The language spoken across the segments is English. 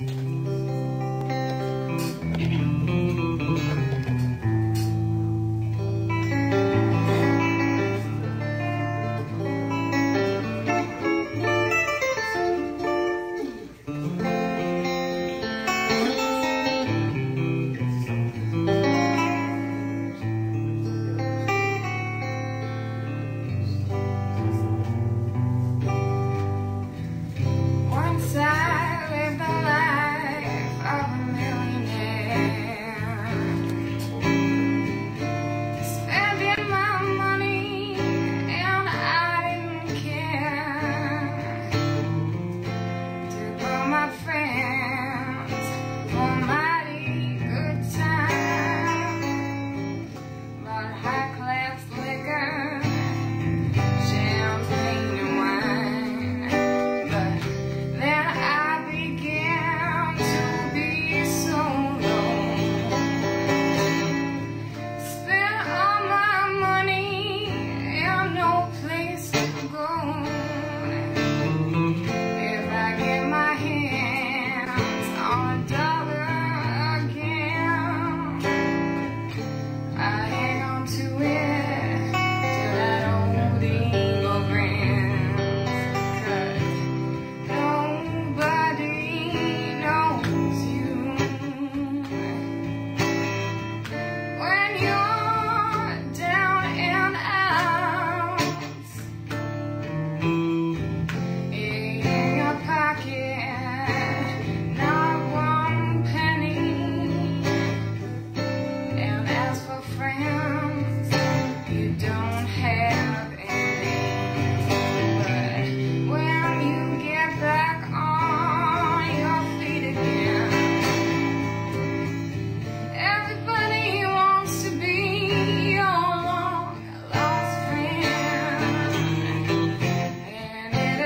You.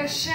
Krishna.